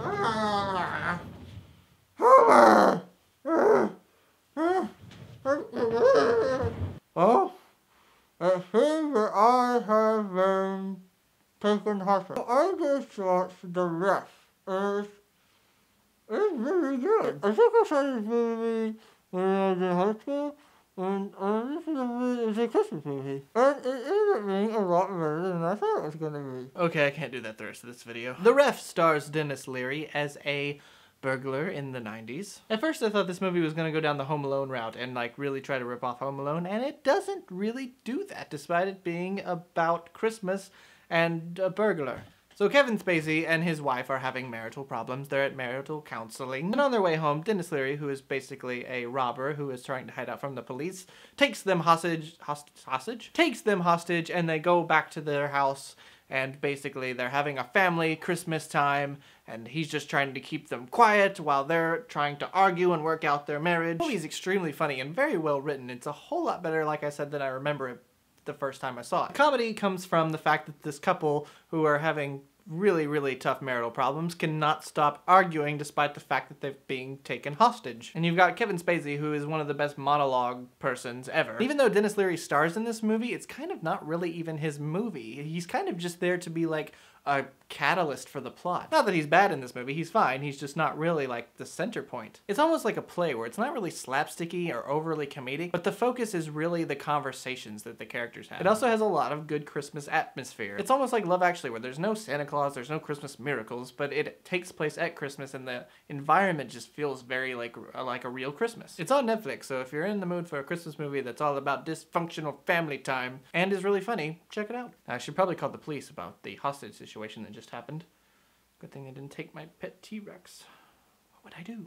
Oh, oh it seems that I have been taken hostage. I just watched the Ref. It's, it's really good. I think I this movie when I was in high school. And uh, this is a movie, it's Christmas movie. And it ended up being a lot better than I thought it was to be. Okay, I can't do that the rest of this video. The Ref stars Denis Leary as a burglar in the 90s. At first I thought this movie was to go down the Home Alone route and like really try to rip off Home Alone, and it doesn't really do that despite it being about Christmas and a burglar. So Kevin Spacey and his wife are having marital problems. They're at marital counseling. And on their way home, Denis Leary, who is basically a robber who is trying to hide out from the police, takes them hostage, host, hostage? Takes them hostage and they go back to their house and basically they're having a family Christmas time and he's just trying to keep them quiet while they're trying to argue and work out their marriage. The movie's extremely funny and very well written. It's a whole lot better, like I said, than I remember it the first time I saw it. Comedy comes from the fact that this couple who are having really, really tough marital problems cannot stop arguing despite the fact that they're being taken hostage. And you've got Kevin Spacey, who is one of the best monologue persons ever. Even though Denis Leary stars in this movie, it's kind of not really even his movie. He's kind of just there to be like a catalyst for the plot. Not that he's bad in this movie, he's fine, he's just not really like the center point. It's almost like a play where it's not really slapsticky or overly comedic, but the focus is really the conversations that the characters have. It also has a lot of good Christmas atmosphere. It's almost like Love Actually where there's no Santa Claus, there's no Christmas miracles, but it takes place at Christmas and the environment just feels very like, like a real Christmas. It's on Netflix, so if you're in the mood for a Christmas movie that's all about dysfunctional family time and is really funny, check it out. I should probably call the police about the hostage situation that just happened. Good thing they didn't take my pet T-Rex. What would I do?